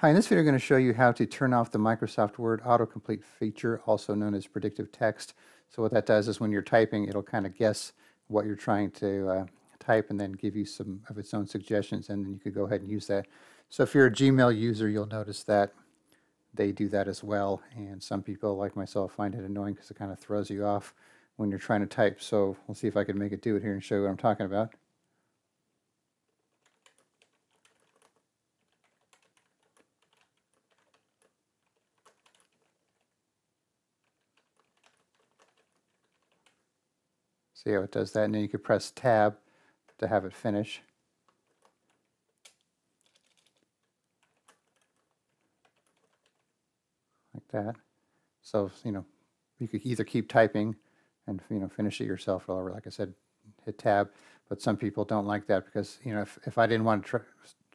Hi, in this video I'm going to show you how to turn off the Microsoft Word autocomplete feature, also known as predictive text. So what that does is when you're typing, it'll kind of guess what you're trying to uh, type and then give you some of its own suggestions, and then you could go ahead and use that. So if you're a Gmail user, you'll notice that they do that as well, and some people, like myself, find it annoying because it kind of throws you off when you're trying to type. So we'll see if I can make it do it here and show you what I'm talking about. See how it does that? And then you could press tab to have it finish. Like that. So, you know, you could either keep typing and, you know, finish it yourself or, like I said, hit tab. But some people don't like that because, you know, if, if I didn't want to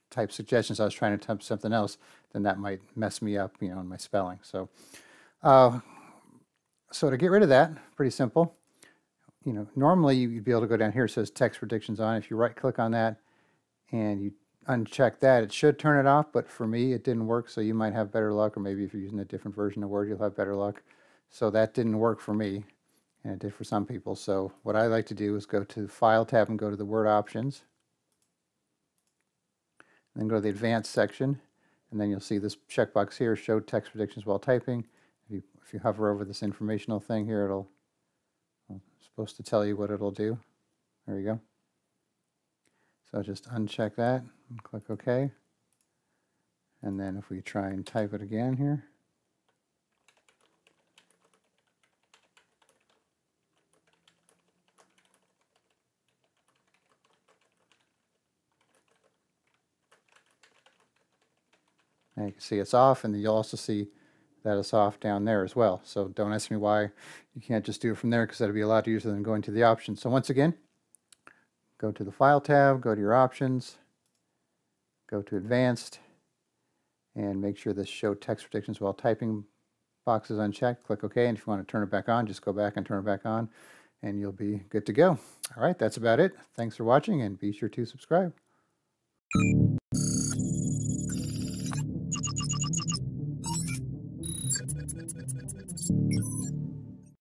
type suggestions, I was trying to type something else, then that might mess me up, you know, in my spelling. So, uh, so to get rid of that, pretty simple you know, normally you'd be able to go down here, it says text predictions on. If you right click on that and you uncheck that, it should turn it off, but for me it didn't work, so you might have better luck, or maybe if you're using a different version of Word, you'll have better luck. So that didn't work for me, and it did for some people. So what I like to do is go to File tab and go to the Word options, then go to the Advanced section, and then you'll see this checkbox here, Show Text Predictions While Typing. If you, if you hover over this informational thing here, it'll supposed to tell you what it'll do. There you go. So just uncheck that and click OK. And then if we try and type it again here, And you can see it's off, and you'll also see that is off down there as well. So don't ask me why you can't just do it from there because that'd be a lot easier than going to the options. So once again, go to the File tab, go to your options, go to Advanced, and make sure this Show Text Predictions While Typing box is unchecked. Click OK, and if you want to turn it back on, just go back and turn it back on, and you'll be good to go. All right, that's about it. Thanks for watching, and be sure to subscribe. Thank you.